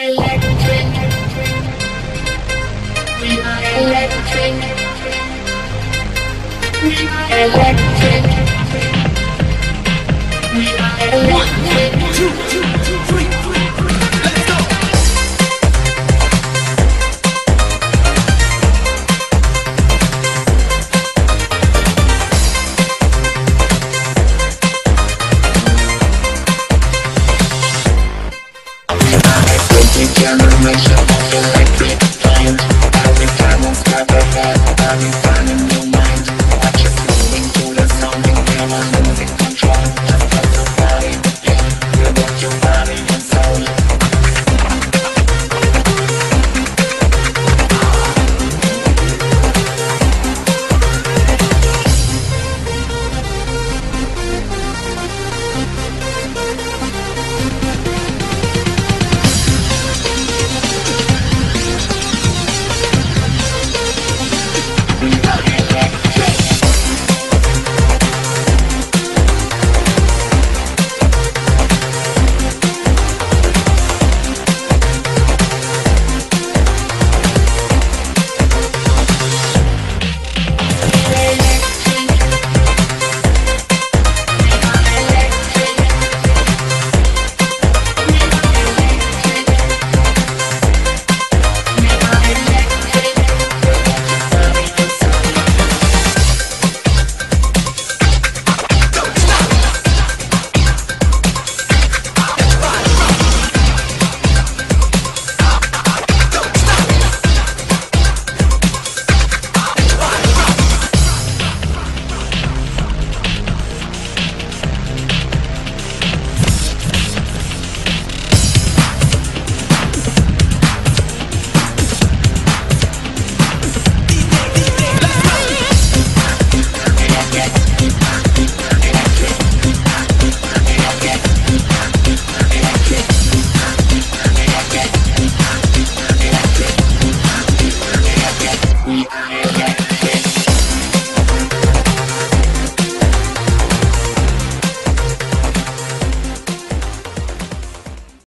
Electric. We are electric. We are electric. We are electric. Two, two, two, Every generation of electric giant